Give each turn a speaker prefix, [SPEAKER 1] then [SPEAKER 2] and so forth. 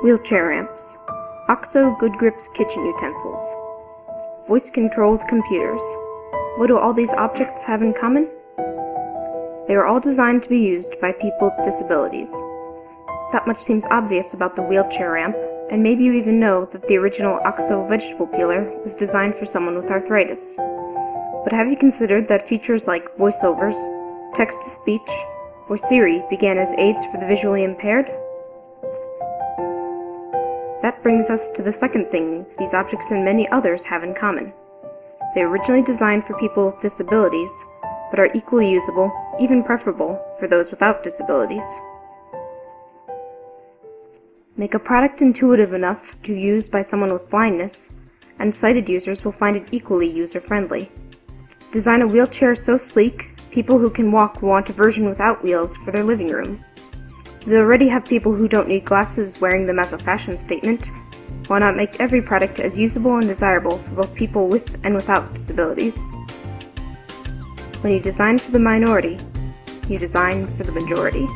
[SPEAKER 1] Wheelchair ramps. OXO Good Grips kitchen utensils. Voice controlled computers. What do all these objects have in common? They are all designed to be used by people with disabilities. That much seems obvious about the wheelchair ramp, and maybe you even know that the original OXO vegetable peeler was designed for someone with arthritis. But have you considered that features like voiceovers, text to speech, or Siri began as aids for the visually impaired? That brings us to the second thing these objects and many others have in common. They were originally designed for people with disabilities, but are equally usable, even preferable, for those without disabilities. Make a product intuitive enough to use by someone with blindness, and sighted users will find it equally user-friendly. Design a wheelchair so sleek, people who can walk want a version without wheels for their living room. They already have people who don't need glasses wearing them as a fashion statement. Why not make every product as usable and desirable for both people with and without disabilities? When you design for the minority, you design for the majority.